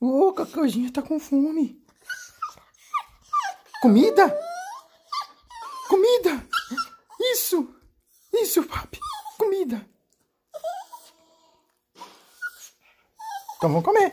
Ô, oh, Cacauzinha tá com fome. Comida? Comida! Isso! Isso, papi! Comida! Então vamos comer.